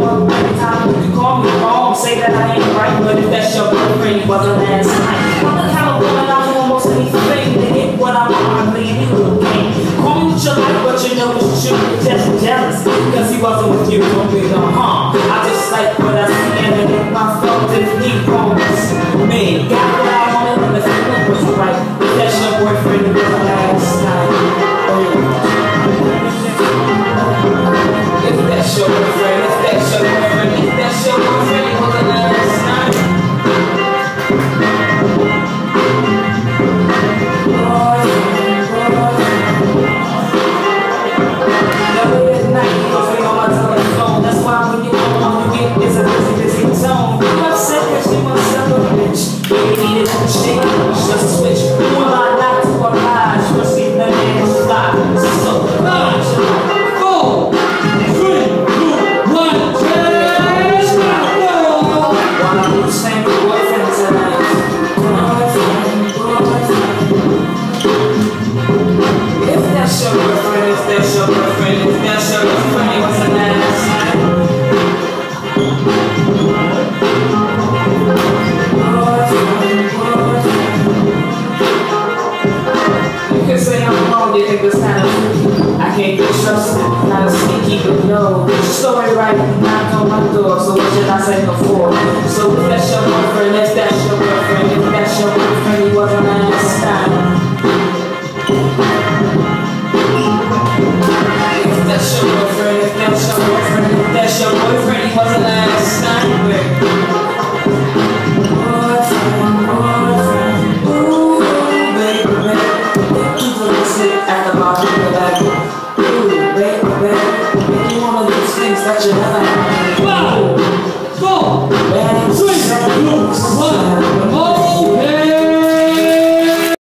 And he said I could call him up. You call me wrong, say that I ain't right. But if that's your boyfriend, you wasn't last night. I'm the kind of woman I do almost anything to get what I want. I'm playing any little game. Call me what you like, but you know what you just jealous. Because he wasn't with you, don't be the huh. I can't be trusted, kind of sneaky, but no. Story right, knock on my door, so Four, four, and three, two.